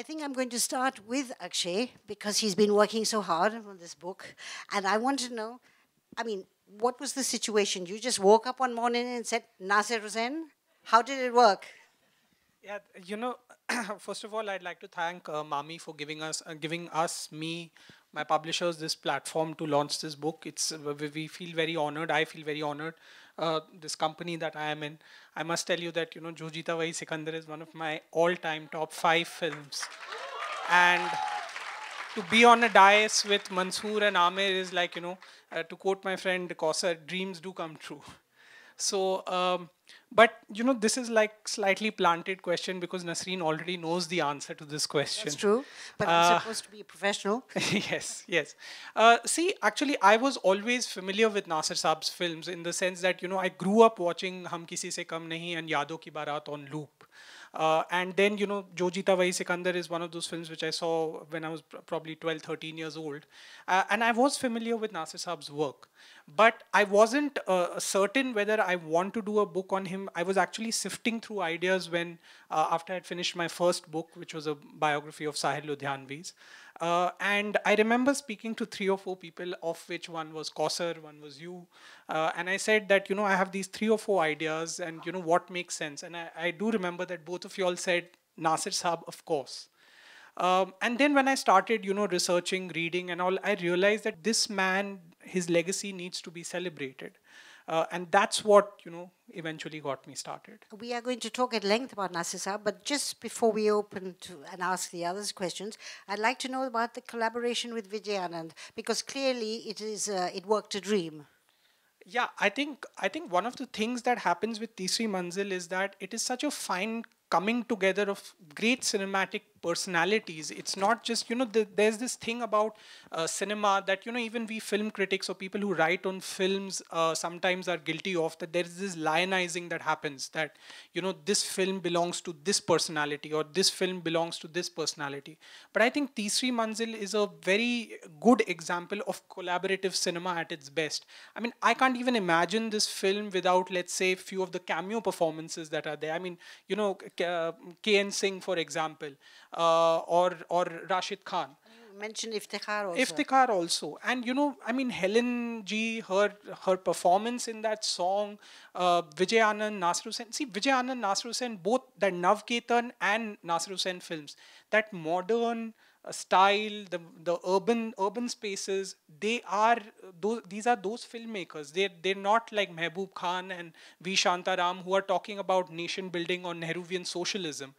I think I'm going to start with Akshay because he's been working so hard on this book. And I want to know I mean, what was the situation? You just woke up one morning and said, Nasir Hussain? How did it work? Yeah, you know, first of all, I'd like to thank uh, MAMI for giving us, uh, giving us, me, my publishers, this platform to launch this book. It's uh, we feel very honored. I feel very honored. Uh, this company that I am in. I must tell you that you know, Jo Jeeta Wahi Sikandar is one of my all-time top five films, and to be on a dais with Mansoor and Aamir is like you know, uh, to quote my friend Kausar, dreams do come true. So. Um, but you know, this is like slightly planted question because Nasreen already knows the answer to this question. That's true, but uh, I'm supposed to be a professional. yes, yes. Uh, see, actually, I was always familiar with Nasir Saab's films in the sense that you know I grew up watching Hum Kisi Se Kam Nahi and Yadon Ki Barat on loop. Uh, and then, you know, Jo Jeeta Wahi Sikandar is one of those films which I saw when I was pr probably 12, 13 years old. Uh, and I was familiar with Nasir Saab's work. But I wasn't uh, certain whether I want to do a book on him. I was actually sifting through ideas when, uh, after I had finished my first book, which was a biography of Sahir Ludhianvis. Uh, and I remember speaking to three or four people, of which one was Kausar, one was you. Uh, and I said that, you know, I have these three or four ideas and, you know, what makes sense. And I, I do remember that both of you all said, Nasir Saab, of course. Um, and then when I started, you know, researching, reading and all, I realized that this man, his legacy needs to be celebrated. Uh, and that's what, you know, eventually got me started. We are going to talk at length about Nasir but just before we open to and ask the others questions, I'd like to know about the collaboration with Vijay Anand, because clearly it is uh, it worked a dream. Yeah, I think I think one of the things that happens with Teesri Manzil is that it is such a fine coming together of great cinematic personalities. It's not just, you know, the, there's this thing about uh, cinema that, you know, even we film critics or people who write on films uh, sometimes are guilty of, that there is this lionizing that happens that, you know, this film belongs to this personality or this film belongs to this personality. But I think Teesri Manzil is a very good example of collaborative cinema at its best. I mean, I can't even imagine this film without, let's say, a few of the cameo performances that are there. I mean, you know, K.N. Singh, for example, uh, or or Rashid Khan. Mention Iftekhar also. Iftekhar also, and you know, I mean, Helen G, her her performance in that song, uh, Vijay Anand, Nasir Hussain. See, Vijay Anand, Nasir Hussain, both the Navketan and Nasir Hussain films, that modern style, the the urban urban spaces, they are those. These are those filmmakers. They they're not like Mehboob Khan and V Shantaram who are talking about nation building or Nehruvian socialism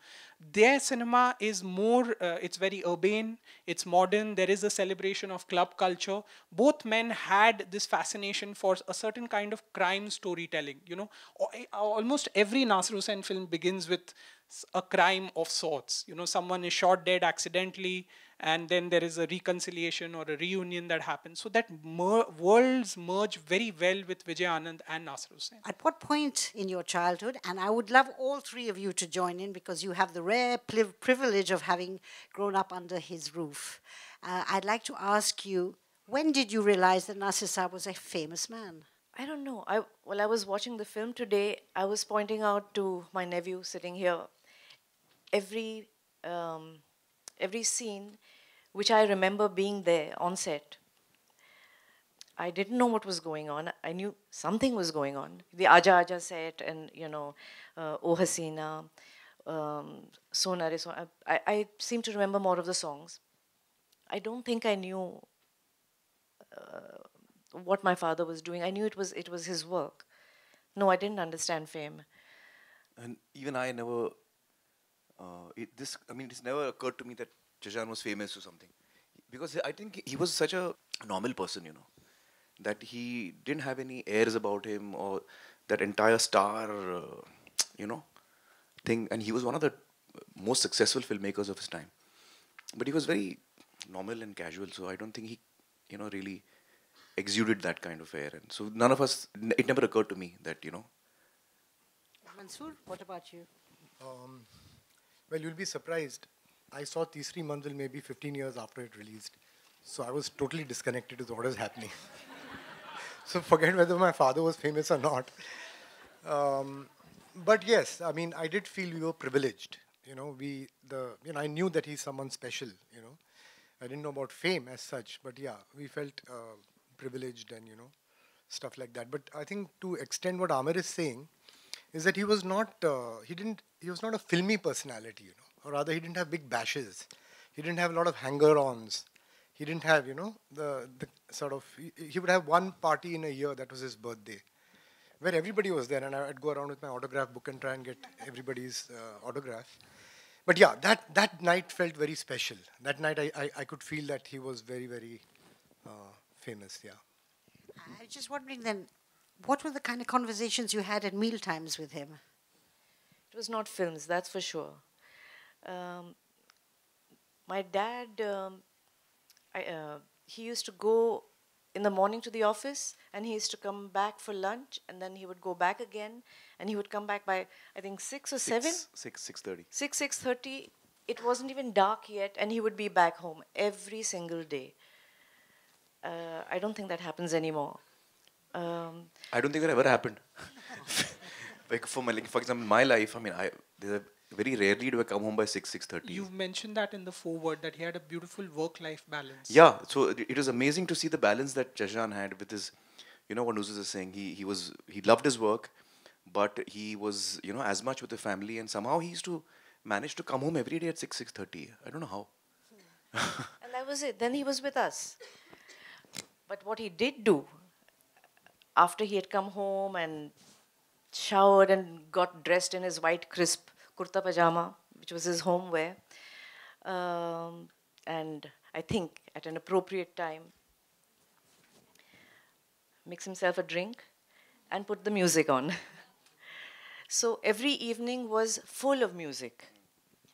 their cinema is more uh, it's very urbane it's modern there is a celebration of club culture both men had this fascination for a certain kind of crime storytelling you know almost every nasir hussain film begins with a crime of sorts you know someone is shot dead accidentally and then there is a reconciliation or a reunion that happens. So that mer worlds merge very well with Vijay Anand and Nasir Hussain. At what point in your childhood, and I would love all three of you to join in because you have the rare privilege of having grown up under his roof. Uh, I'd like to ask you, when did you realize that Nasir Saab was a famous man? I don't know. I, while I was watching the film today, I was pointing out to my nephew sitting here every um, every scene which I remember being there on set. I didn't know what was going on. I knew something was going on. The Aja Aja set and, you know, uh, Oh Hasina, um. I, I seem to remember more of the songs. I don't think I knew uh, what my father was doing. I knew it was, it was his work. No, I didn't understand fame. And even I never, it, this, I mean, it's never occurred to me that Chanchan was famous or something. Because I think he was such a normal person, you know, that he didn't have any airs about him or that entire star, uh, you know, thing. And he was one of the most successful filmmakers of his time. But he was very normal and casual, so I don't think he, you know, really exuded that kind of air. And so none of us, it never occurred to me that, you know. Mansoor, what about you? Um, well, you'll be surprised. I saw Teesri Manzil maybe 15 years after it released. So I was totally disconnected with what was happening. so forget whether my father was famous or not. Um, but yes, I mean, I did feel we were privileged You know, we the you know I knew that he's someone special. You know, I didn't know about fame as such, but yeah, we felt uh, privileged and you know stuff like that. But I think to extend what Aamir is saying is that he was not uh, he didn't he was not a filmy personality. You know, or rather he didn't have big bashes. He didn't have a lot of hanger-ons. He didn't have you know the the sort of he, he would have one party in a year that was his birthday where everybody was there, and I'd go around with my autograph book and try and get everybody's uh, autograph. But yeah, that, that night felt very special. That night I, I, I could feel that he was very, very uh, famous, yeah. I was just wondering then, what were the kind of conversations you had at meal times with him? It was not films, that's for sure. Um, my dad, um, I, uh, he used to go in the morning to the office and he used to come back for lunch and then he would go back again and he would come back by I think 6 or 7 Six, six, six thirty. 6 6:30 it wasn't even dark yet and he would be back home every single day uh, I don't think that happens anymore um, I don't think that ever happened. like for my, like for example, my life. I mean, I there's a, very rarely do I come home by six six thirty. You've mentioned that in the foreword that he had a beautiful work-life balance. Yeah, so it, it was amazing to see the balance that Jajan had with his, you know what Nuzhat is saying. He he was he loved his work, but he was you know as much with the family, and somehow he used to manage to come home every day at six six thirty. I don't know how. and that was it then he was with us but what he did do after he had come home and showered and got dressed in his white crisp kurta pajama, which was his home wear, um, and I think at an appropriate time, mix himself a drink and put the music on. so every evening was full of music,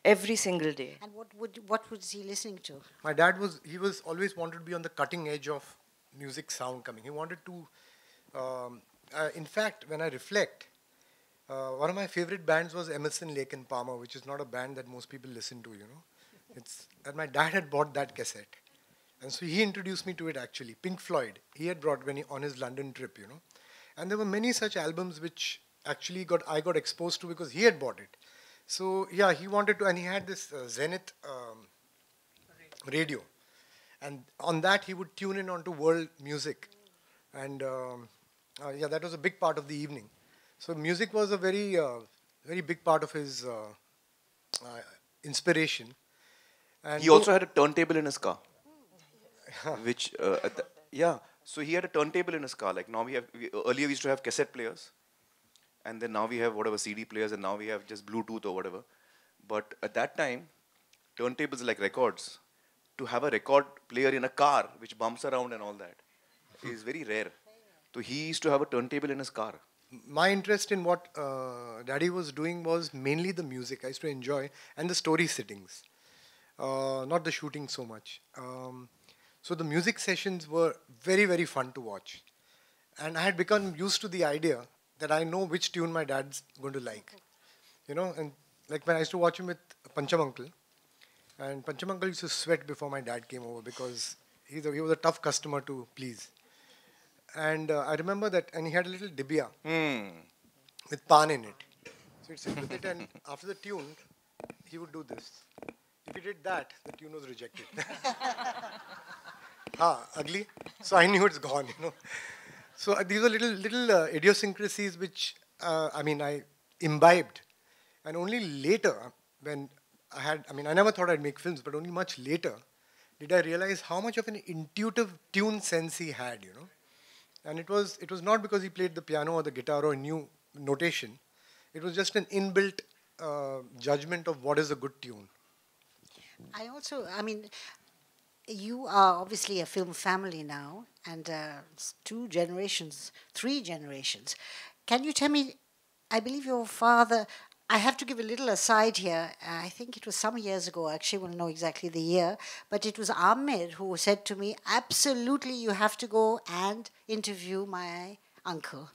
every single day. And what would what was he listening to? My dad was, he was always wanted to be on the cutting edge of music sound coming. He wanted to, um, uh, in fact, when I reflect, uh, one of my favorite bands was Emerson, Lake and Palmer, which is not a band that most people listen to, you know. It's, and my dad had bought that cassette. And so he introduced me to it actually. Pink Floyd, he had brought when he, on his London trip, you know. And there were many such albums which actually got I got exposed to because he had bought it. So yeah, he wanted to, and he had this uh, Zenith um, radio, and on that he would tune in onto world music, and um, uh, yeah, that was a big part of the evening. So music was a very, uh, very big part of his uh, uh, inspiration. And He also had a turntable in his car, which uh, at the, yeah. So he had a turntable in his car. Like now we have we, earlier we used to have cassette players, and then now we have whatever CD players, and now we have just Bluetooth or whatever. But at that time, turntables like records, to have a record player in a car which bumps around and all that is very rare. So he used to have a turntable in his car. my interest in what uh, daddy was doing was mainly the music. I used to enjoy and the story sittings uh, not the shooting so much. Um, so the music sessions were very very fun to watch. And i had become used to the idea that i know which tune my dad's going to like. You know and like when i used to watch him with pancham uncle and pancham uncle used to sweat before my dad came over because a, he was a tough customer to please and uh, I remember that, and he had a little dibia with pan in it. So he'd sit with it, and after the tune, he would do this. If he did that, the tune was rejected. ah, ugly. So I knew it's gone, you know. So uh, these were little little uh, idiosyncrasies which uh, I mean I imbibed, and only later when I had I mean I never thought I'd make films, but only much later did I realize how much of an intuitive tune sense he had, you know. And it was it was not because he played the piano or the guitar or knew notation. It was just an inbuilt uh, judgment of what is a good tune. I also, I mean, you are obviously a film family now, and uh, two generations, three generations. Can you tell me? I believe your father. I have to give a little aside here. Uh, I think it was some years ago. Actually, I will know exactly the year. But it was Ahmed who said to me, "Absolutely, you have to go and interview my uncle."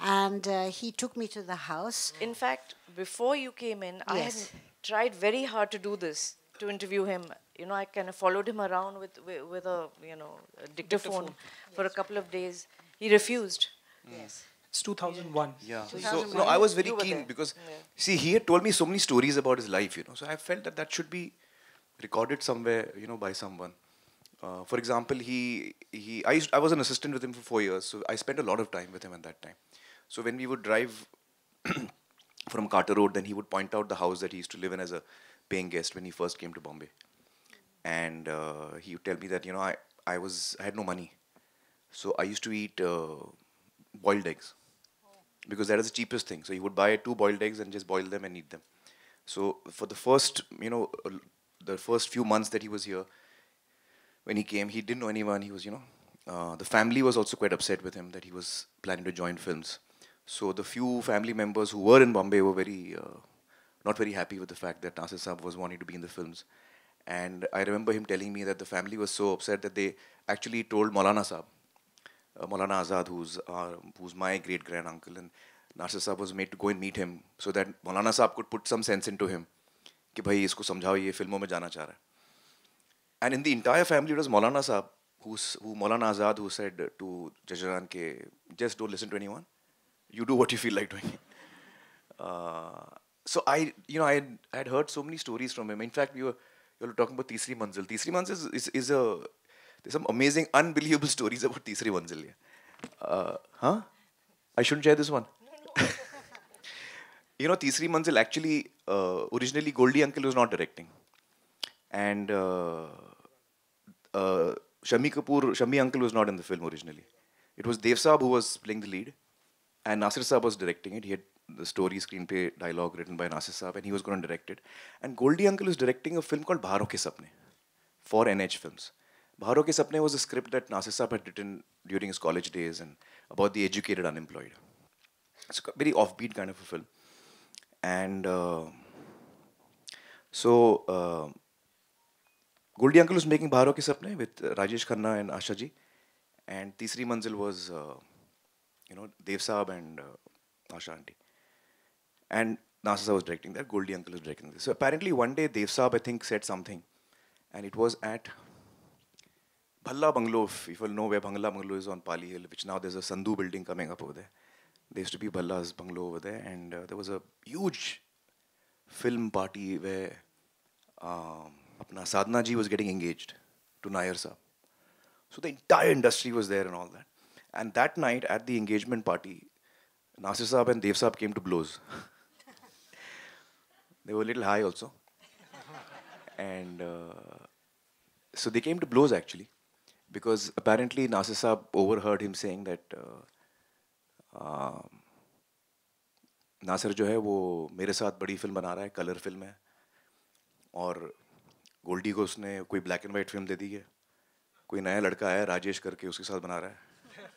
And uh, he took me to the house. In fact, before you came in, I had tried very hard to do this to interview him. You know, I kind of followed him around with with, with a you know a dictaphone, for a couple of days. He refused. Yes. It's 2001. Yeah. So 2001. no, I was very keen there. because Yeah. see, he had told me so many stories about his life, you know. So I felt that that should be recorded somewhere, you know, by someone. Uh, for example, he he I used, I was an assistant with him for four years, so I spent a lot of time with him at that time. So when we would drive from Carter Road, then he would point out the house that he used to live in as a paying guest when he first came to Bombay, and uh, he would tell me that you know I I was I had no money, so I used to eat uh, boiled eggs because that is the cheapest thing. So he would buy two boiled eggs and just boil them and eat them. So for the first, you know, the first few months that he was here, when he came, he didn't know anyone. He was, you know, uh, the family was also quite upset with him that he was planning to join films. So the few family members who were in Bombay were very, uh, not very happy with the fact that Nasir Saab was wanting to be in the films. And I remember him telling me that the family was so upset that they actually told Maulana Saab, uh, Maulana Azad, who's, uh, who's my great grand uncle, and Narsa was made to go and meet him so that Maulana Saab could put some sense into him. Ki bhai isko samjhao, ye filmo mein jana cha and in the entire family, it was Maulana Saab, who's, who Maulana Azad, who said to Chachajan, ke, just don't listen to anyone. You do what you feel like doing. Uh, so I, you know, I had, heard so many stories from him. In fact, we were, talking about Teesri Manzil. Teesri Manzil is, is, is a there's some amazing unbelievable stories about Teesri Manzil uh, huh I shouldn't share this one you know, Teesri Manzil actually, uh, originally Goldie Uncle was not directing. And uh, uh, Shammi Kapoor, Shammi Uncle was not in the film originally. It was Dev Saab who was playing the lead, and Nasir Saab was directing it. He had the story, screenplay, dialogue written by Nasir Saab, and he was going to direct it. And Goldie Uncle was directing a film called Baharon Ke Sapne for NH Films. Baharon Ke Sapne was a script that Nasir Saab had written during his college days and about the educated unemployed. It's a very offbeat kind of a film. And uh, so uh, Goldie Uncle was making Baharon Ke Sapne with uh, Rajesh Khanna and Asha ji. And Teesri Manzil was, uh, you know, Dev Saab and uh, Asha auntie. And Nasir Saab was directing that, Goldie Uncle was directing this. So apparently one day Dev Saab, I think, said something. And it was at Bhalla Bungalow, if you all know where Bhalla Bungalow is on Pali Hill, which now there's a Sandhu building coming up over there. There used to be Bhalla's bungalow over there, and uh, there was a huge film party where um, apna ji was getting engaged to Nayyar Saab. So the entire industry was there and all that. And that night at the engagement party, Nasir Saab and Dev Saab came to blows. they were a little high also. and uh, so they came to blows actually. Because apparently Nasir Saab overheard him saying that uh, Nasir जो है वो मेरे साथ बड़ी film बना रहा है colour film है और गोल्डी को उसने कोई ब्लैक एंड वाइट फ़िल्म दे दी है कोई नया लड़का है राजेश करके उसके साथ बना रहा है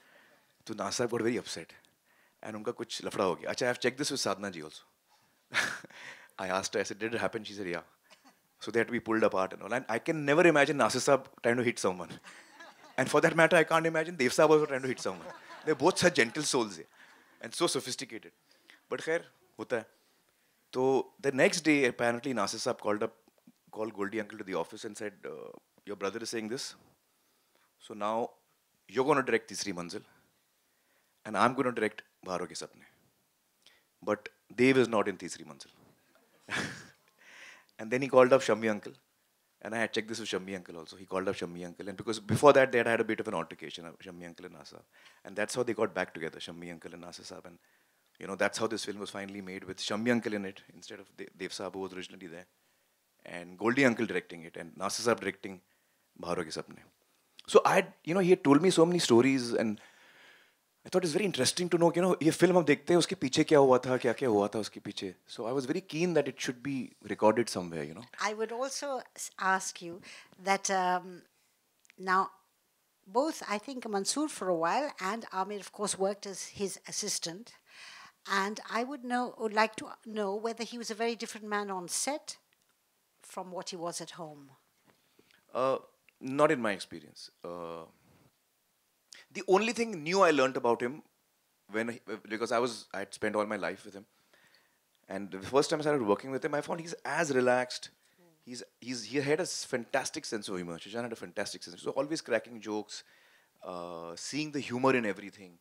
तो Nasir got very upset and उनका कुछ लफड़ा हो गया अच्छा I have check this with Sadhana ji also I asked ऐसे डिड हैपन शी सेड या so they had to be pulled apart and all. And I can never imagine Nasir Saab trying to hit someone. And for that matter, I can't imagine Dev Saab also trying to hit someone. They're both such gentle souls and so sophisticated. But khair, hota hai. So the next day, apparently, Nasir Saab called up, called Goldie uncle to the office and said, uh, "Your brother is saying this. So now you're going to direct Teesri Manzil, and I'm going to direct Baharon Ke Sapne. But Dev is not in Teesri Manzil." and then he called up Shammi uncle. And I had checked this with Shammi uncle also. He called up Shammi uncle. And because before that, they had had a bit of an altercation, uh, Shammi uncle and Nasir. And that's how they got back together, Shammi uncle and Nasir Saab. And, you know, that's how this film was finally made with Shammi uncle in it instead of De- Dev Saab, who was originally there. And Goldie uncle directing it. And Nasir Saab directing Baharon Ke Sapne. So I had, you know, he had told me so many stories and I thought is very interesting to know you know ये film हम देखते हैं उसके पीछे क्या हुआ था क्या क्या हुआ था उसके पीछे so I was very keen that it should be recorded somewhere you know I would also ask you that now both I think Mansoor for a while and Aamir of course worked as his assistant and I would know would like to know whether he was a very different man on set from what he was at home. Uh, not in my experience. Uh, the only thing new I learned about him when he, because I was I had spent all my life with him, and the first time I started working with him, I found he's as relaxed. He's he's he had a fantastic sense of humor. Shashan had a fantastic sense. So always cracking jokes, uh, seeing the humor in everything,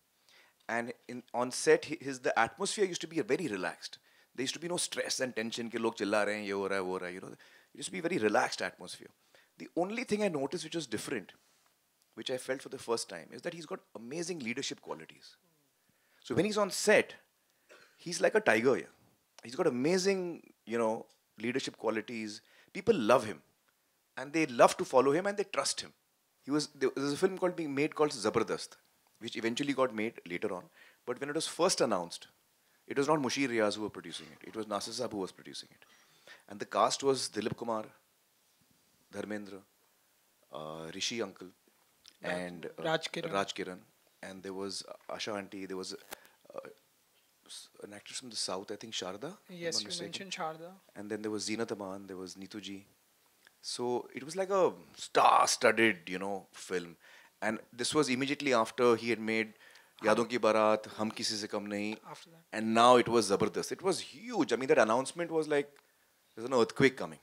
and in on set hi- his the atmosphere used to be very relaxed there used to be no stress and tension ke log chilla rahe hain ye ho raha hai raha you know it used to be very relaxed atmosphere the only thing i noticed which was different which i felt for the first time is that he's got amazing leadership qualities. So when he's on set he's like a tiger he's got amazing you know leadership qualities. People love him and they love to follow him and they trust him. He was there was a film called being made called zabardast which eventually got made later on. But when it was first announced it was not mushir riaz who were producing it. It was nasir Saab who was producing it. And the cast was dilip kumar dharmendra uh, rishi uncle and uh, Raj Kiran. Raj Kiran, and there was uh, Asha auntie there was uh, an actress from the south i think sharda Yes, you mistaken. mentioned Sharda. and then there was Zeenat Aman, there was Neetu ji. So it was like a star-studded, you know, film. And this was immediately after he had made Yadon Ki Barat, Hum Kisi Se Kam Nahi. After that. And now it was Zabardast. It was huge. I mean, that announcement was like, there's an earthquake coming.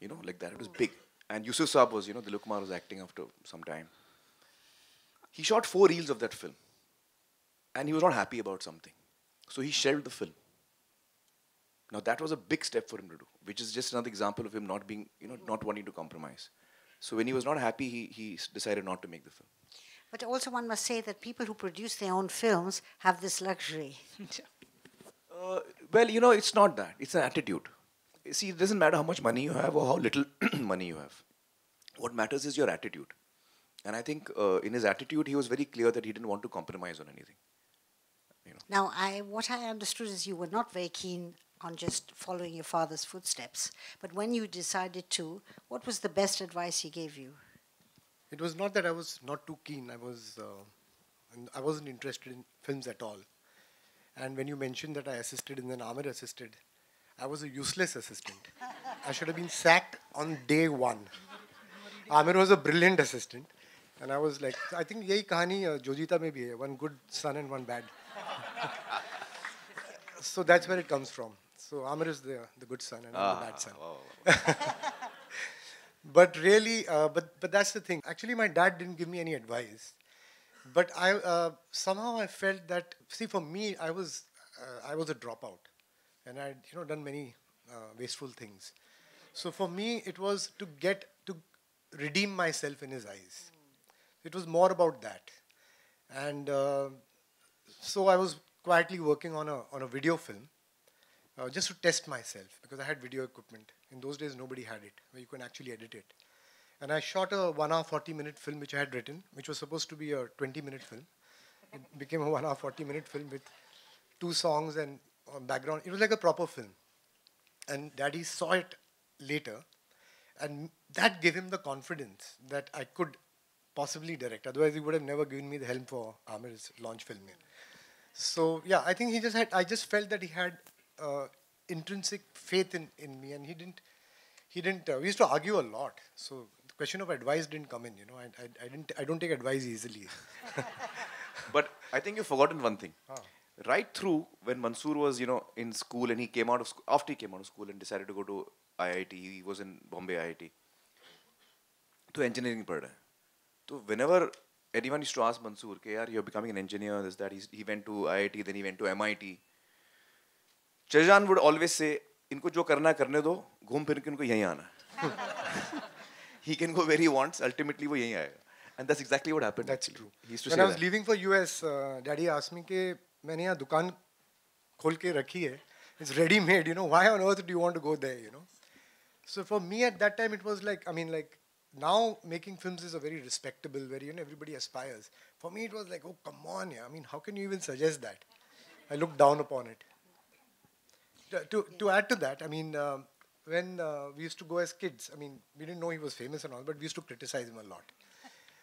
You know, like that. It was big. And Yusuf Saab was, you know, Dilip Kumar was acting after some time. He shot four reels of that film. And he was not happy about something. So he shelved the film. Now that was a big step for him to do, which is just another example of him not being, you know, not wanting to compromise. So when he was not happy, he, he decided not to make the film. But also, one must say that people who produce their own films have this luxury. Uh, well, you know, it's not that. It's an attitude. See, it doesn't matter how much money you have or how little money you have. What matters is your attitude. And I think uh, in his attitude, he was very clear that he didn't want to compromise on anything. Now, I, what I understood is you were not very keen on just following your father's footsteps. But when you decided to, what was the best advice he gave you? It was not that I was not too keen. I was, uh, I wasn't interested in films at all. And when you mentioned that I assisted in then Aamir assisted, I was a useless assistant. I should have been sacked on day one. Aamir was a brilliant assistant, and I was like, I think यही कहानी जोजीता में भी है, one good son and one bad. so that's where it comes from. So Aamir is the the good son and ah, I'm the ah, bad son. Wow, wow. but really, uh, but but that's the thing. Actually, my dad didn't give me any advice, but I uh, somehow I felt that see for me I was uh, I was a dropout, and I you know done many uh, wasteful things. So for me it was to get to redeem myself in his eyes. It was more about that, and uh, so I was quietly working on a on a video film uh, just to test myself because I had video equipment. In those days, nobody had it where you can actually edit it. And I shot a one hour, 40 minute film which I had written, which was supposed to be a 20 minute film. It became a one hour, 40 minute film with two songs and uh, background. It was like a proper film. And daddy saw it later, and that gave him the confidence that I could possibly direct. Otherwise, he would have never given me the helm for Aamir's launch film. So yeah, I think he just had. I just felt that he had uh, intrinsic faith in, in me, and he didn't. He didn't. Uh, we used to argue a lot, so the question of advice didn't come in. You know, I, I, I didn't. I don't take advice easily. but I think you've forgotten one thing. Right through when Mansoor was you know in school and he came out of sc- after he came out of school and decided to go to IIT. He was in Bombay IIT. To engineering, पढ़ है तो whenever anyone to us Mansoor के are you becoming an engineer this that he went to I I T then he to M I T चजान would always say इनको जो करना है करने दो घूम फिर के इनको यहीं आना ही. Can go very wants ultimately वो यहीं आएगा. And that's exactly what happen living for you as daddy आसमी के मैंने यहाँ दुकान खोल के रखी है it's ready made you know why on earth do want go they you know so for me at that time it was like I mean like now making films is a very respectable, very you know everybody aspires. For me, it was like, oh come on, yeah. I mean, how can you even suggest that? I look down upon it. To to, to add to that, I mean, uh, when uh, we used to go as kids, I mean, we didn't know he was famous and all, but we used to criticize him a lot.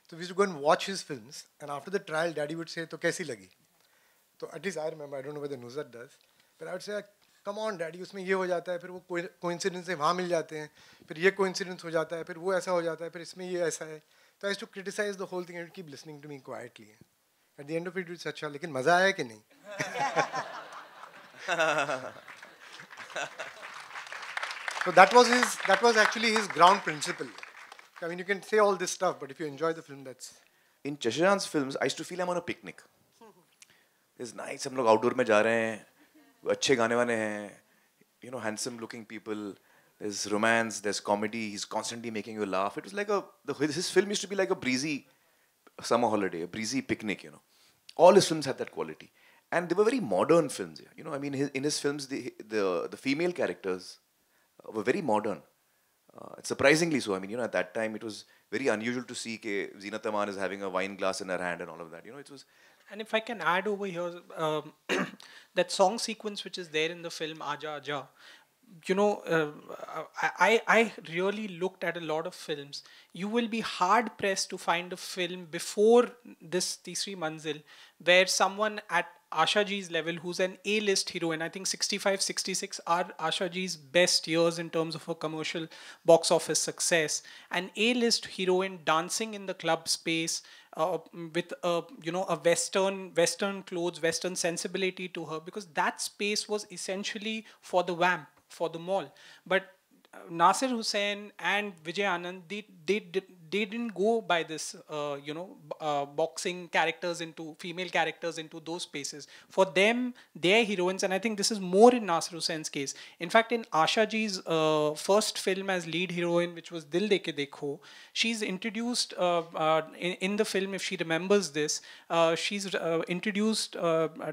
So we used to go and watch his films, and after the trial, Daddy would say, "To kaisi lagi?" So at least I remember. I don't know whether Nuzhat does, but I would say, come on daddy, उसमें ये हो जाता है, फिर वो coincidence से वहाँ मिल जाते हैं, फिर ये coincidence हो जाता है, फिर वो ऐसा हो जाता है, फिर इसमें ये ऐसा है. I used to criticize the whole thing and keep listening to me quietly. At the end of it, it's अच्छा, लेकिन मज़ा आया कि नहीं? So that was his. That was actually his ground principle. I mean, you can say all this stuff, but if you enjoy the film, that's in Chashajan's films, I used to feel I'm on a picnic. Is nice हम लोग outdoor में जा रहे हैं अच्छे गाने वाने हैं you know handsome looking people is romance this comedy is constantly making you laugh it is like this film is to be like a breezy summer holiday breezy picnic you know all his films have that quality and they were very modern film you know I mean in his film the female characters were very modern surprisingly so I mean you know at that time it was very unusual to see के Zeenat Aman is having a wine glass in her hand and all of that you know it was and if I can add over here, um, that song sequence which is there in the film Aja Aja, you know, uh, I, I really looked at a lot of films. You will be hard pressed to find a film before this Teesri Manzil where someone at Asha Ji's level, who's an A-list heroine, I think 65, 66 are Asha Ji's best years in terms of her commercial box office success. An A-list heroine dancing in the club space uh, with a you know a Western Western clothes, Western sensibility to her, because that space was essentially for the vamp, for the mall. But Nasir Hussain and Vijay Anand, they, they, they didn't go by this, uh, you know, uh, boxing characters into female characters into those spaces. For them, they're heroines, and I think this is more in Nasir Hussain's case. In fact, in Asha Ji's uh, first film as lead heroine, which was Dil deke Dekho, she's introduced uh, uh, in, in, the film, if she remembers this, uh, she's introduced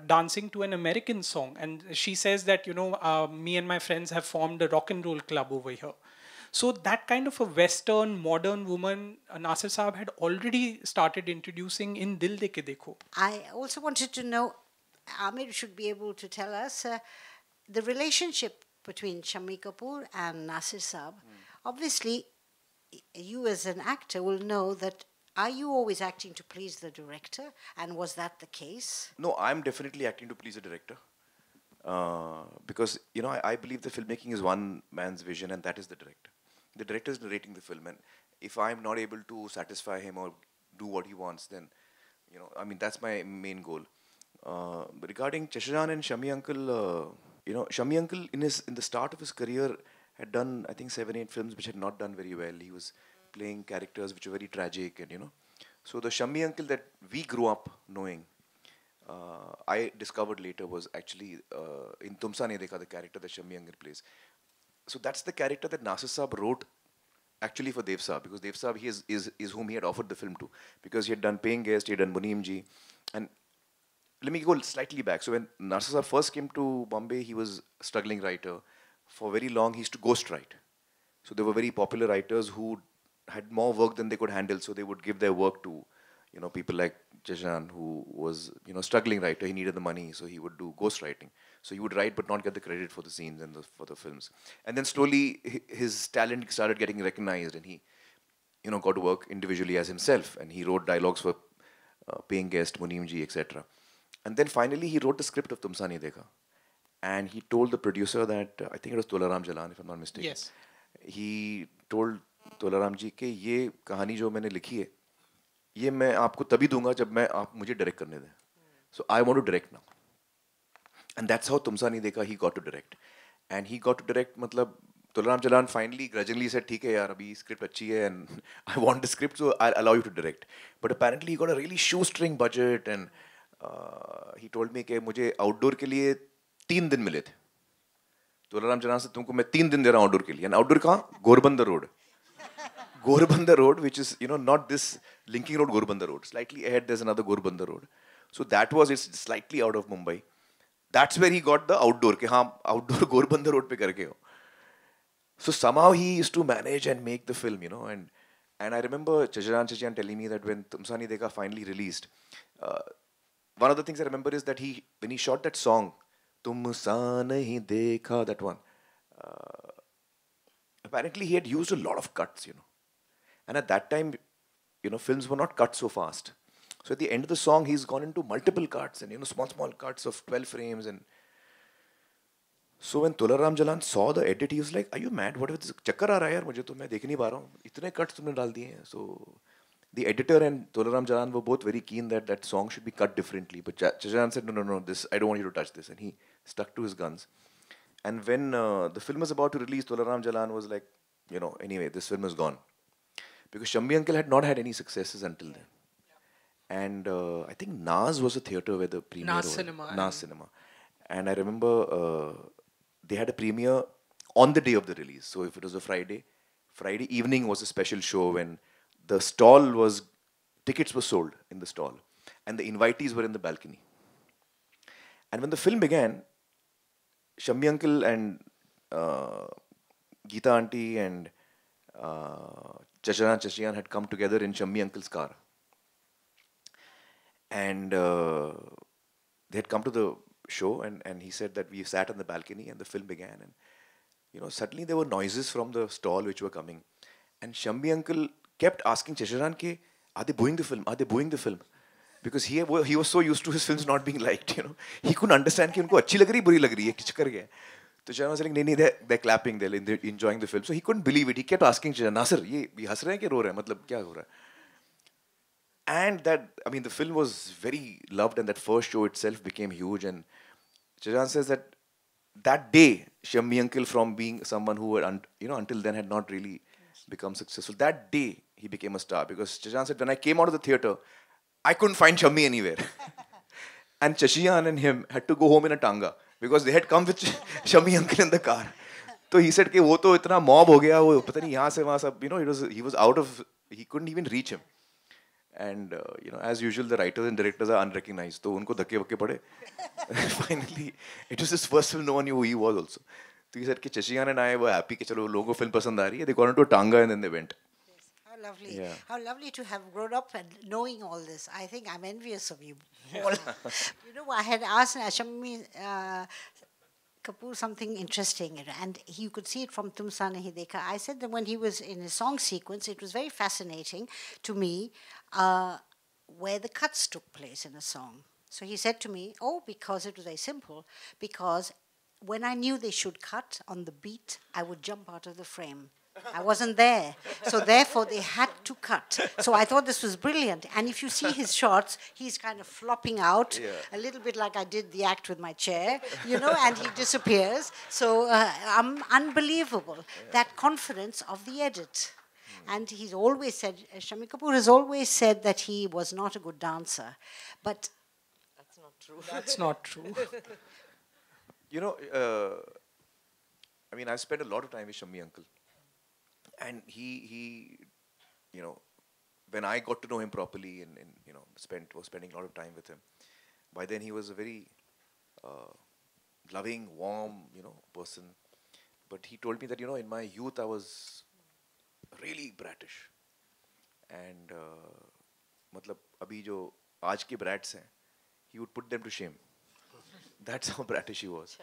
dancing to an American song, and she says that, you know, me and my friends have formed a rock and roll club over here. So that kind of a Western modern woman, uh, Nasir Saab had already started introducing in Dil De Ke Dekho. I also wanted to know, Aamir should be able to tell us uh, the relationship between Shammi Kapoor and Nasir Saab. Mm. Obviously, you as an actor will know that are you always acting to please the director and was that the case no i'm definitely acting to please the director uh, because you know I, I, believe that filmmaking is one man's vision and that is the director the director is narrating the film and if i'm not able to satisfy him or do what he wants then you know i mean that's my main goal. Uh, regarding Chachajan and Shammi uncle uh, you know Shammi uncle in his in the start of his career had done i think seven eight films which had not done very well. He was playing characters which were very tragic and you know. So the Shammi uncle that we grew up knowing uh, I discovered later was actually uh, in Tumsa Nahi Dekha, the character that Shammi Uncle plays. So that's the character that Nasir Saab wrote actually for Dev Saab because Dev Saab he is, is, is whom he had offered the film to because he had done Paying Guest, he had done Muneem Ji. And let me go slightly back. So when Nasir Saab first came to Bombay, he was a struggling writer. For very long, he used to ghostwrite. So there were very popular writers who had more work than they could handle, so they would give their work to you know, people like Chachajan, who was, you know, struggling writer, he needed the money, so he would do ghost writing. So he would write but not get the credit for the scenes and the, for the films. And then slowly his talent started getting recognized and he, you know, got to work individually as himself. And he wrote dialogues for uh, paying guest, Munimji, etc. And then finally he wrote the script of Tumsa Nahi Dekha. And he told the producer that, uh, I think it was Tolaram Jalan, if I'm not mistaken. Yes. He told Tolaramji that this story that I have written, है ये मैं आपको तभी दूंगा जब मैं आप मुझे डायरेक्ट करने दें so I want to direct now and that's how Tumsa Nahi Dekha he got to direct. And he got to direct मतलब Tularam Jalan finally grudgingly said ठीक है यार अभी script अच्छी है and I want the script so I'll allow you to direct. But apparently he got a really shoestring budget and uh, he told me कि मुझे outdoor के लिए तीन दिन मिले थे तुलाराम जनान से तुमको मैं तीन दिन दे रहा हूँ आउटडोर के लिए आउटडोर कहाँ Ghodbunder road Ghodbunder road which is you know not this linking road Ghodbunder road slightly ahead this another Ghodbunder road so that was it's slightly out of Mumbai That's where he got the outdoor, ke haan, outdoor Ghodbunder Road pe karke ho. So somehow he used to manage and make the film, you know, and and I remember Chachajan Chachajan telling me that when Tumsa Nahi Dekha finally released, uh, one of the things I remember is that he, when he shot that song, Tumsa Nahi Dekha, that one, uh, apparently he had used a lot of cuts, you know. And at that time, you know, films were not cut so fast. So at the end of the song, he's gone into multiple cuts and, you know, small, small cuts of 12 frames. And so when Tolaram Jalan saw the edit, he was like, are you mad? What is this? Chakkar main dekh nahi pa raha hu. Itne cuts tumne dal diye hain. So the editor and Tolaram Jalan were both very keen that that song should be cut differently. But Chachajan said, no, no, no, this, I don't want you to touch this. And he stuck to his guns. And when uh, the film was about to release, Tolaram Jalan was like, you know, anyway, this film is gone because Shammi Uncle had not had any successes until then. And uh, I think Naaz was a theater where the premiere Naaz was. Cinema Naaz and- Cinema, and I remember uh, they had a premiere on the day of the release. So if it was a Friday, Friday evening was a special show when the stall was tickets were sold in the stall, and the invitees were in the balcony. And when the film began, Shammi uncle and uh, Geeta auntie and uh, Chachajan had come together in Shammi uncle's car. And uh, they had come to the show, and, and he said that we sat on the balcony, and the film began. And you know, suddenly there were noises from the stall which were coming, and Shammi uncle kept asking Chachajan ke, "Are they booing the film? Are they booing the film?" Because he he was so used to his films not being liked, you know, he couldn't understand कि उनको अच्छी लग रही बुरी लग रही है किच कर गया तो चरण सिंह नहीं नहीं they clapping they enjoying the film so he couldn't believe it he kept asking Charan Nasir ये हंस रहे हैं कि रो रहे हैं मतलब क्या हो रहा है and that I mean the film was very loved, and that first show itself became huge. And Chachajan says that that day, Shammi uncle from being someone who had you know until then had not really yes. become successful, that day he became a star because Chachajan said when I came out of the theater, I couldn't find Shammi anywhere, and Chachajan and him had to go home in a tanga because they had come with Shammi uncle in the car. So he said, के वो तो इतना mob हो गया वो पता नहीं यहाँ से वहाँ सब you know it was he was out of he couldn't even reach him and uh, you know as usual the writers and directors are unrecognized. So unko dhakke vakke pade finally it was his first film no one knew who he was also. So he said ki chachajan and i were happy ki chalo logo film pasand aa rahi hai. They got into a tanga and then they went. How lovely. How lovely to have grown up and knowing all this. I think i'm envious of you all. You know i had asked ashami uh, kapoor something interesting and he could see it from tumsa nahi dekha. I said that when he was in his song sequence it was very fascinating to me uh, where the cuts took place in a song. So he said to me, Oh, because it was very simple, because when I knew they should cut on the beat, I would jump out of the frame. I wasn't there. So therefore they had to cut. So I thought this was brilliant. And if you see his shots, he's kind of flopping out, a little bit like I did the act with my chair, you know, and he disappears. So uh, um, unbelievable. That confidence of the edit. And he's always said, uh, Shammi Kapoor has always said that he was not a good dancer. But That's not true. That's not true. you know, uh, I mean, I spent a lot of time with Shammi uncle, and he he, you know, when I got to know him properly and, and you know spent was spending a lot of time with him. By then, he was a very uh, loving, warm, you know, person. But he told me that you know, in my youth, I was really bratish. And uh, मतलब अभी brats he would put them to shame. That's how bratish he was.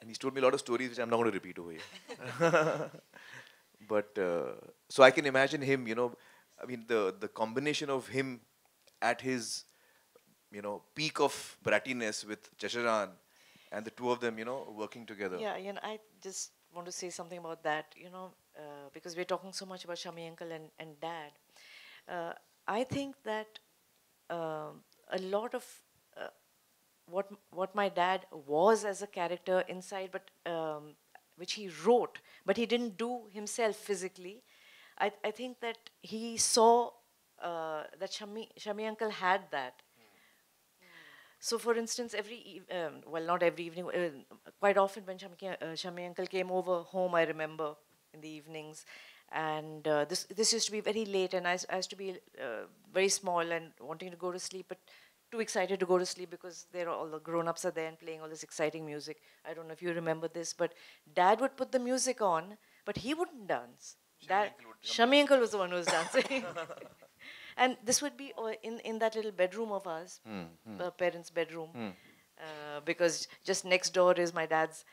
And he's told me a lot of stories which I'm not going to repeat over here. But uh, so I can imagine him you know I mean the the combination of him at his you know peak of brattiness with Chachajan and the two of them you know working together. Yeah you know I just want to say something about that you know uh, because we're talking so much about Shammi uncle and, and dad. Uh, I think that um a lot of uh, what what my dad was as a character inside, but um, which he wrote, but he didn't do himself physically. I, I think that he saw uh, that Shammi, Shammi uncle had that. So, for instance, every eve- um, well, not every evening, uh, quite often when Shammi, uh, Shammi uncle came over home, I remember in the evenings, and uh, this this used to be very late, and I used to be uh, very small and wanting to go to sleep, but too excited to go to sleep because there are all the grown-ups are there and playing all this exciting music. I don't know if you remember this, but Dad would put the music on, but he wouldn't dance. Dad, Shammi uncle was the one who was dancing. and this would be uh, in, in that little bedroom of ours, the parents' bedroom, uh, because just next door is my dad's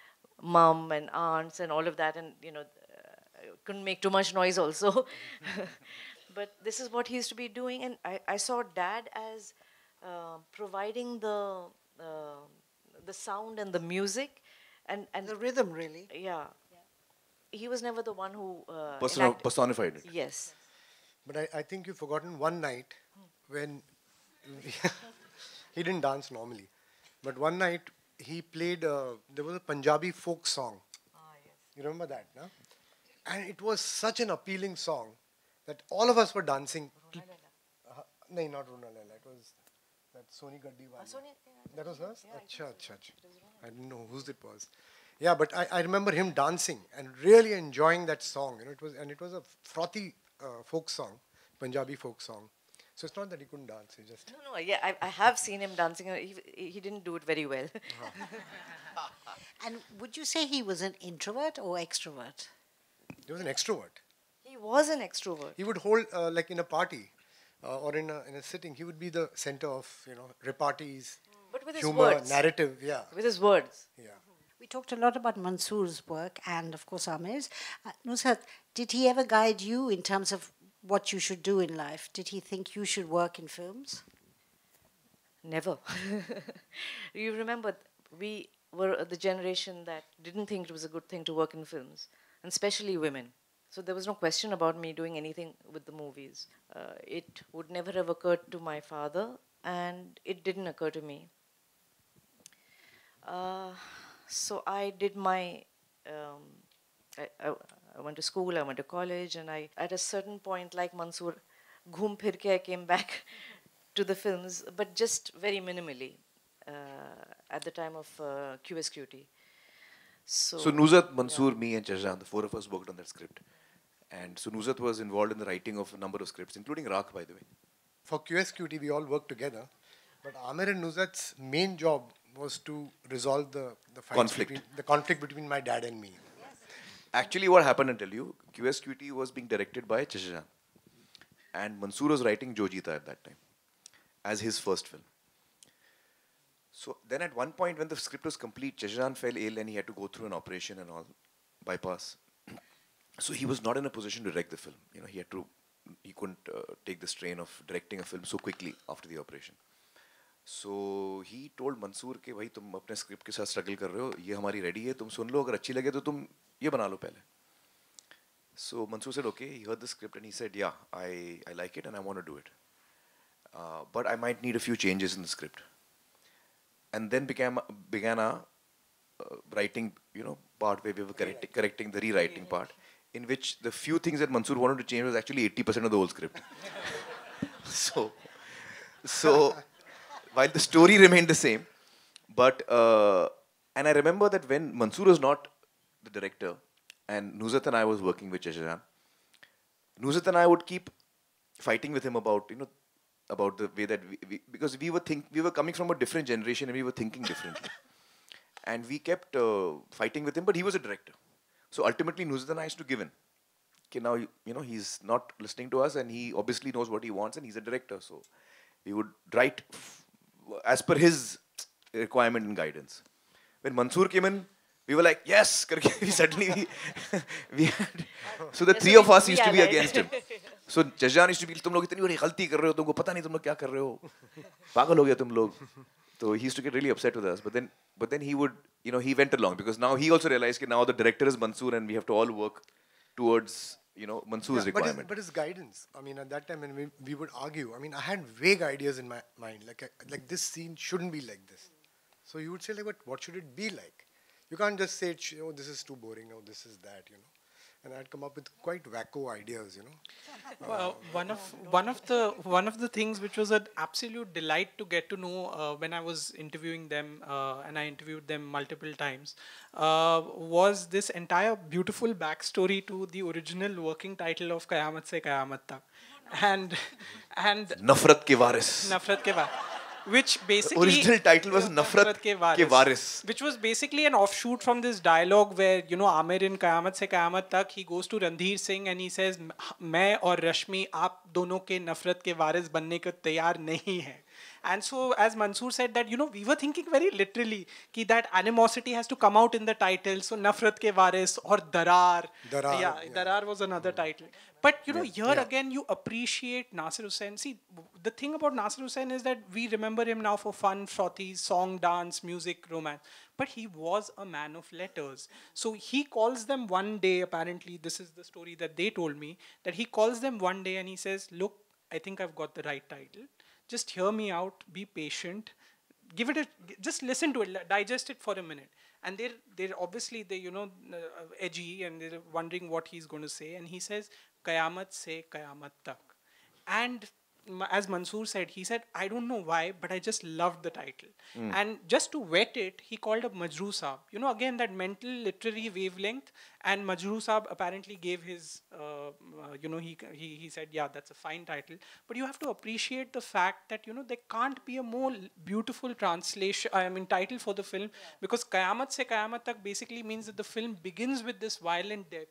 mom and aunts and all of that, and you know, couldn't make too much noise also. but this is what he used to be doing, and I, I saw dad as uh, providing the uh, the sound and the music, and and the rhythm, really. yeah. He was never the one who uh, Person- enact- personified it. Yes. But I, I think you've forgotten one night when he didn't dance normally. But one night he played, uh, there was a Punjabi folk song. Ah, yes. You remember that, no? And it was such an appealing song that all of us were dancing. Uh, no, not Runa Laila. It was that Soni Gaddi wali. That was hers? Acha, acha, acha. I didn't know whose it was. Yeah, but I, I remember him dancing and really enjoying that song. You know, it was and it was a frothy uh, folk song, Punjabi folk song. So it's not that he couldn't dance. He just No, no, yeah, I, I have seen him dancing. uh, He, he didn't do it very well. And would you say he was an introvert or extrovert? He was an extrovert. he was an extrovert. He would hold uh, like in a party uh, or in a in a sitting. He would be the center of you know repartees, But with his humor, words. narrative. Yeah, With his words. yeah. We talked a lot about Mansoor's work and, of course, Aamir's. Uh, Nuzhat, did he ever guide you in terms of what you should do in life? Did he think you should work in films? Never. you remember, we were the generation that didn't think it was a good thing to work in films, and especially women. So there was no question about me doing anything with the movies. Uh, it would never have occurred to my father, and it didn't occur to me. Uh, so I did my. Um, I, I, I went to school, I went to college, and I, at a certain point, like Mansoor, ghum phir ke I came back to the films, but just very minimally uh, at the time of uh, QSQT. So, So Nuzhat, Mansoor, me, and Chachajan, the four of us worked on that script. And so Nuzhat was involved in the writing of a number of scripts, including Raakh, by the way. For QSQT, we all worked together, but Aamir and Nuzhat's main job was to resolve the the Conflict. between the conflict between my dad and me. Actually, what happened, I'll tell you, QSQT was being directed by Chachajan. And Mansoor was writing Jo Jeeta at that time as his first film. So then at one point when the script was complete, Chahjan fell ill and he had to go through an operation and all, bypass. So he was not in a position to direct the film. You know, he had to, he couldn't uh, take the strain of directing a film so quickly after the operation. So he told Mansoor कि भाई तुम अपने script के साथ struggle कर रहे हो ये हमारी रेडी है तुम सुन लो अगर अच्छी तो तुम ये बना लो पहले So Mansoor said, okay, he heard the script and he said, yeah, I, I like it and I want to do it. Uh, but I might need a few changes in the script. And then began, began a uh, writing, you know, part where we were correcting, correcting the rewriting part, in which the few things that Mansoor wanted to change was actually 80% of the whole script. so, so while the story remained the same, but uh, and I remember that when Mansoor was not the director, and Nuzhat and I was working with Chachajan, Nuzhat and I would keep fighting with him about you know about the way that we, we because we were think we were coming from a different generation and we were thinking differently, and we kept uh, fighting with him. But he was a director, so ultimately Nuzuddin has to give in. Okay, now you, you know he's not listening to us, and he obviously knows what he wants, and he's a director, so he would write as per his requirement and guidance. When Mansoor came in, we were like, yes, suddenly we, we had. So the three so of us used to be against him. So Jajjan used तुम लोग इतनी बड़ी गलती कर रहे हो, तुमको पता नहीं तुम लोग क्या कर रहे हो, पागल हो गया तुम लोग. So he used to get really upset with us, but then, but then he would, you know, he went along because now he also realized that now the director is Mansoor and we have to all work towards, you know, Mansoor's Yeah, but, his, requirement. but his guidance. I mean, at that time when we, we would argue, I mean, I had vague ideas in my mind, like like this scene shouldn't be like this. So you would say like, what what should it be like? You can't just say, oh, this is too boring, oh, this is that, you know. And I'd come up with quite wacko ideas, you know. Well, one of one of the one of the things which was an absolute delight to get to know uh, when I was interviewing them, uh, and I interviewed them multiple times, uh, was this entire beautiful backstory to the original working title of Kayamat Se Kayamat Tak, and and Nafrat ke waris. Nafrat ke Wa- which basically original title was Nafrat ke ke Waris. which was basically an offshoot from this dialogue where you know Amir in Kayamat se Kayamat tak he goes to Randhir Singh and he says मैं और रश्मि आप दोनों के नफरत के वारिस बनने को तैयार नहीं हैं And so, as Mansoor said, that you know, we were thinking very literally ki that animosity has to come out in the title. So, Nafrat Ke Waris or Darar. Darar yeah, yeah. Darar was another title. But you know, here yeah. again, you appreciate Nasir Hussain. See, the thing about Nasir Hussain is that we remember him now for fun, frothy, song, dance, music, romance. But he was a man of letters. So he calls them one day, apparently, this is the story that they told me, that he calls them one day and he says, Look, I think I've got the right title just hear me out be patient give it a just listen to it digest it for a minute. And they're they're obviously they you know uh, edgy and they're wondering what he's going to say. And he says kayamat se kayamat tak. And as Mansoor said, he said, I don't know why, but I just loved the title. Hmm. And just to wet it, he called up Majrooh Saab. You know, again, that mental literary wavelength. And Majrooh Saab apparently gave his, uh, uh, you know, he, he, he said, yeah, that's a fine title. But you have to appreciate the fact that, you know, there can't be a more beautiful translation, I mean, title for the film. Because Qayamat Se Qayamat Tak basically means that the film begins with this violent death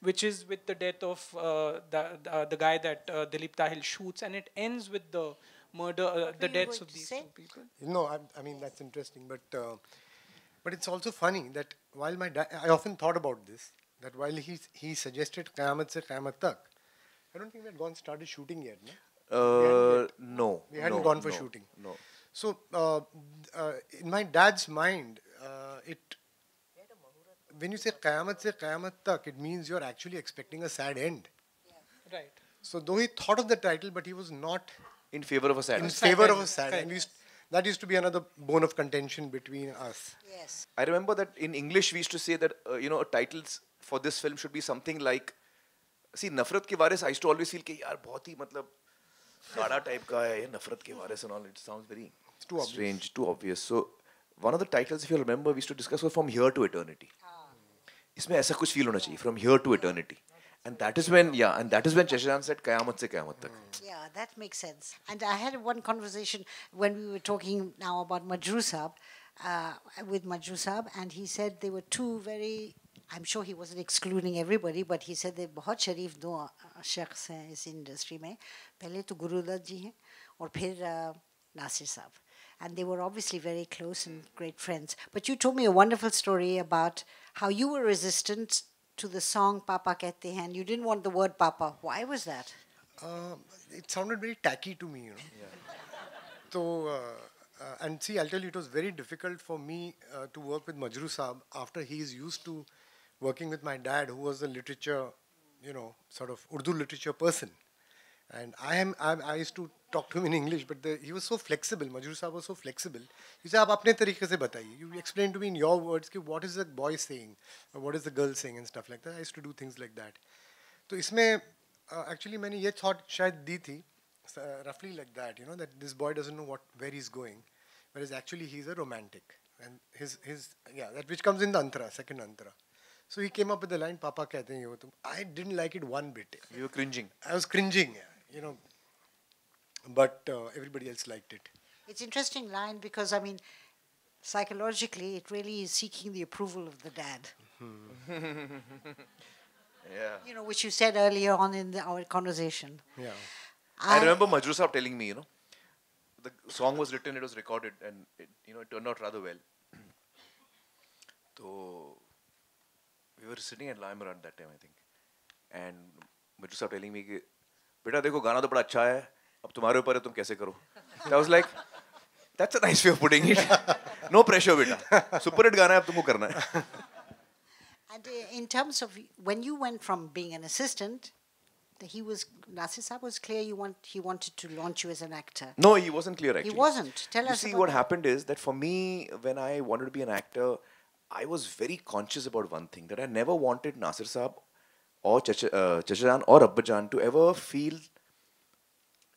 which is with the death of uh, the, the, uh, the guy that uh, Dilip Tahil shoots, and it ends with the murder, uh, the deaths of these say? two people. No, I, I mean that's interesting, but uh, but it's also funny that while my dad, I often thought about this, that while he he suggested Qayamat se Qayamat tak, I don't think we had gone started shooting yet. No? Uh, no. We hadn't no, gone for no, shooting. No. So uh, uh, in my dad's mind, uh, it when you say Qayamat se Qayamat tak, it means you're actually expecting a sad end. Right. So though he thought of the title, but he was not In favor of a sad. in sad favor of end, a sad correct. end. We used- that used to be another bone of contention between us. Yes. I remember that in English we used to say that uh, you know titles for this film should be something like see नफरत के वारिस I used to always feel कि यार बहुत ही मतलब गाढ़ा type का है ये नफरत के वारिस and all it sounds very too obvious. strange too obvious so one of the titles if you remember we used to discuss was from here to eternity इसमें ऐसा कुछ फील होना चाहिए from here to eternity And that is when, yeah, and that is when Cheshire said, "Kayamat se kayamat tak." Yeah, that makes sense. And I had one conversation when we were talking now about Majrooh Saab uh, with Majrooh Saab, and he said there were two very. I'm sure he wasn't excluding everybody, but he said there बहुत शरीफ दो uh, शख्स हैं इस industry में पहले तो गुरुदत्त जी हैं और फिर uh, नासिर साहब and they were obviously very close and great friends. But you told me a wonderful story about how you were resistant to the song Papa Kehte Hain. You didn't want the word Papa. Why was that? Uh, it sounded very tacky to me, you know. So, uh, uh, and see, I'll tell you, it was very difficult for me uh, to work with Majrooh Saab after he is used to working with my dad, who was a literature, you know, sort of Urdu literature person. And I am, I, I used to talk to him in English, but the, he was so flexible. Majru Saab was so flexible. He said, आप अपने तरीके से बताइए. You explain to me in your words कि what is the boy saying, or what is the girl saying and stuff like that. I used to do things like that. तो इसमें actually मैंने ये thought शायद दी थी roughly like that, you know, that this boy doesn't know what where he's going, whereas actually he's a romantic. And his his yeah, that which comes in the antara, second antara. So he came up with the line, Papa कहते हैं ये वो तुम. I didn't like it one bit. You were cringing. I was cringing. Yeah. You know, but uh, everybody else liked it. It's interesting line because I mean, psychologically, it really is seeking the approval of the dad. Hmm. yeah. You know, which you said earlier on in the, our conversation. Yeah. I, I remember Majrooh telling me, you know, the song was written, it was recorded, and it, you know, it turned out rather well. so we were sitting at Lime Run that time, I think, and Majrooh Saab telling me, "बेटा dekho, gana to bada अच्छा hai." अब तुम्हारे ऊपर है तुम कैसे करो. I was like, that's a nice way of putting it. no pressure, बेटा. Super hit गाना है अब तुमको करना है. And uh, in terms of when you went from being an assistant, he was Nasir Saab was clear you want he wanted to launch you as an actor. No, he wasn't clear actually. He wasn't. Tell you us see, what that. happened is that for me, when I wanted to be an actor, I was very conscious about one thing that I never wanted Nasir Saab or Chacha, uh, Chachajan or Abbajan to ever feel,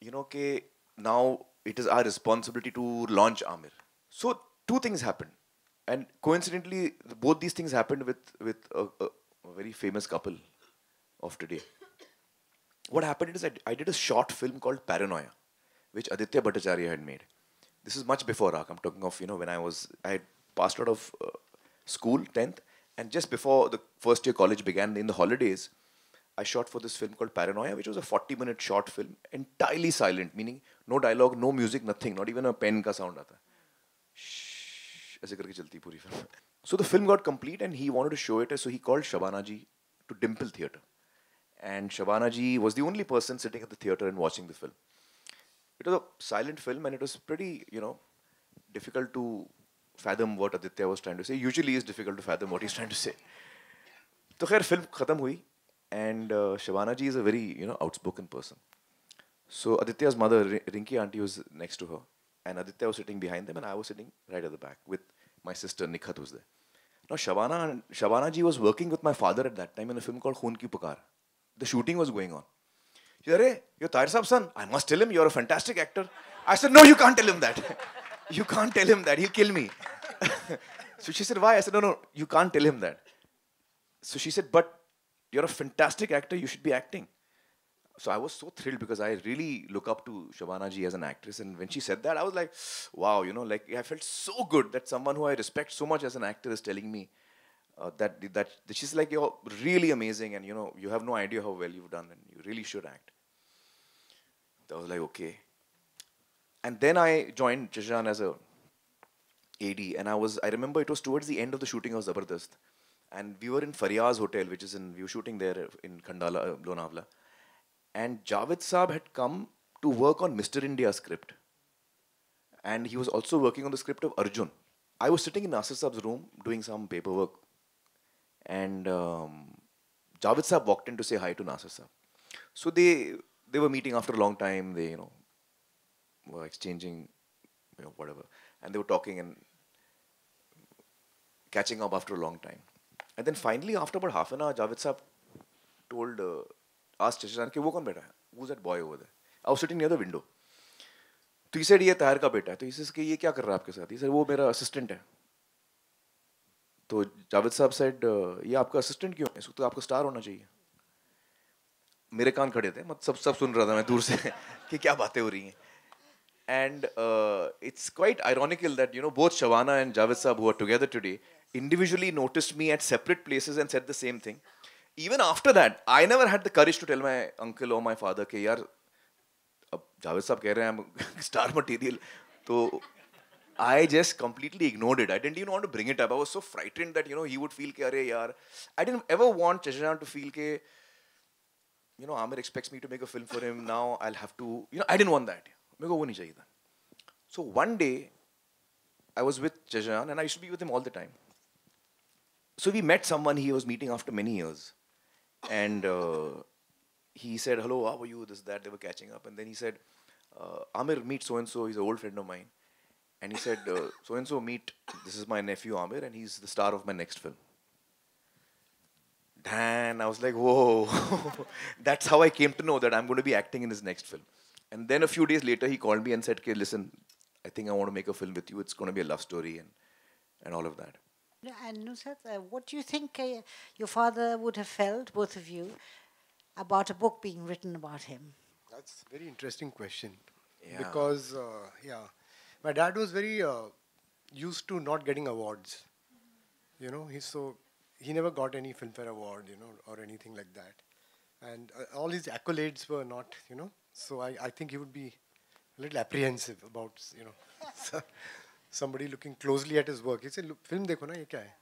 you know, okay, now it is our responsibility to launch Aamir. So two things happened, and coincidentally, both these things happened with with a, a, a very famous couple of today what happened is I, I did a short film called Paranoia, which Aditya Bhattacharya had made. This is much before Raakh. I'm talking of, you know, when I was, I had passed out of uh, school, 10th, and just before the first year college began in the holidays, I shot for this film called Paranoia, which was a 40 minute short film, entirely silent, meaning no dialogue, no music, nothing, not even a pen ka sound आता है ऐसे करके चलती पूरी film so the film got complete and he wanted to show it so he called Shabana ji to Dimple Theatre and Shabana ji was the only person sitting at the theatre and watching the film it was a silent film and it was pretty you know difficult to fathom what Aditya was trying to say usually it's difficult to fathom what he's trying to say तो खैर film खत्म हुई and uh, Shabana ji is a very you know outspoken person so Aditya's mother, Ri- Rinki auntie, was next to her, and Aditya was sitting behind them, and I was sitting right at the back with my sister Nikhat was there. Now Shabana, Shabana ji was working with my father at that time in a film called Khoon Ki Pukar. The shooting was going on. Said, hey, you're Tahir Saab's son. I must tell him you're a fantastic actor. I said, no, you can't tell him that. you can't tell him that. He'll kill me. so she said, why? I said, no, no, you can't tell him that. So she said, but you're a fantastic actor. You should be acting. So I was so thrilled because I really look up to Shabana ji as an actress. And when she said that, I was like, wow, you know, like I felt so good that someone who I respect so much as an actor is telling me uh, that, that, that she's like, you're really amazing and, you know, you have no idea how well you've done and you really should act. I was like, okay. And then I joined Chachajan as a AD and I was, I remember it was towards the end of the shooting of Zabardast. And we were in Fariyas Hotel, which is in, we were shooting there in Khandala, uh, Lonavala. And Javed Saab had come to work on Mr. India script. And he was also working on the script of Arjun. I was sitting in Nasir Saab's room doing some paperwork. And um, Javed Saab walked in to say hi to Nasir Saab. So they they were meeting after a long time. They, you know, were exchanging, you know, whatever. And they were talking and catching up after a long time. And then finally after about half an hour Javed sahab told us चशान के वो कौन बैठा है? वो that boy over है I was near the window तो ये ये तहर का बेटा है। तो इसे के, ये क्या कर रहा है आपके साथ? ये वो मेरा असिस्टेंट है. तो जावेद साहब सेड ये आपका असिस्टेंट क्यों है? तो आपका स्टार होना चाहिए. मेरे कान खड़े थे मत सब सब सुन रहा था मैं दूर से कि क्या बातें हो रही हैं। And uh, it's quite ironical that, you know, both Shabana and Javed Saab, who are together today, individually noticed me at separate places and said the same thing. Even after that, I never had the courage to tell my uncle or my father, okay, yaar, Javed Javed साहब कह रहे हैं I star material I just completely ignored it. I didn't even want to bring it up. I was so frightened that you know he would feel ke, yaar. I didn't ever want Chachajan to feel ke, you know Aamir expects me to make a film for him now. I'll have to you know I didn't want that. मेरे को वो नहीं चाहिए था so one day I was with Jazan and I should be with him all the time so we met someone he was meeting after many he said, hello, how are you, this, that, they were catching up. And then he said, uh, Aamir, meet so-and-so, he's an old friend of mine. And he said, uh, so-and-so, meet, this is my nephew Aamir, and he's the star of my next film. Dan, I was like, whoa. That's how I came to know that I'm going to be acting in his next film. And then a few days later, he called me and said, okay, listen, I think I want to make a film with you. It's going to be a love story and, and all of that. And Nuzhat, uh, what do you think uh, your father would have felt, both of you, about a book being written about him? That's a very interesting question. Yeah. Because, uh, yeah, my dad was very uh, used to not getting awards. You know, he's so, he never got any Filmfare Award, you know, or anything like that. And uh, all his accolades were not, you know, so I, I think he would be a little apprehensive about, you know, somebody looking closely at his work. He said, "Look, film dekho na, ye kya hai?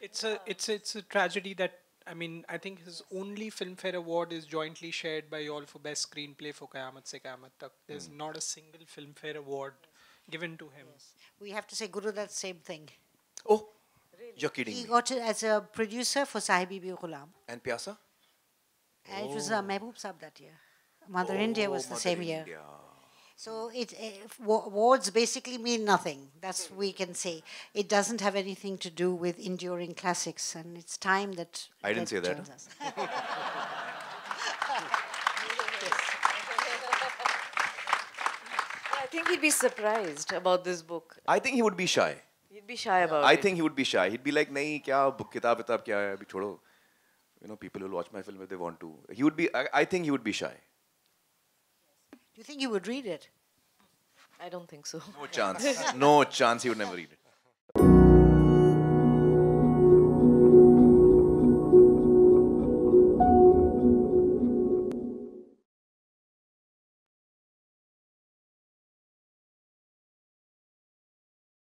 It's a it's it's a tragedy that I mean I think his only Filmfare award is jointly shared by you all for best screenplay for Kayamat Se Kayamat Tak. There's not a single Filmfare award given to him. We have to say Guru that same thing. Oh, you're kidding He me. got it as a producer for Sahib Bibi Ghulam. And Pyasa? And it was uh, Mehboob Saab that year. Mother India was Oh, the Mother same year. So it uh, awards basically mean nothing. That's we can say. It doesn't have anything to do with enduring classics, and it's time that. I didn't say that, joins us. I think he'd be surprised about this book. I think he would be shy. He'd be shy about I it. think he would be shy. He'd be like, nahi, kya, book, kitab, kitab, kya hai, abhi chodo. You know, people will watch my film if they want to. He would be, I, I think he would be shy. Do you think he would read it? I don't think so. No chance. no chance he would never read it.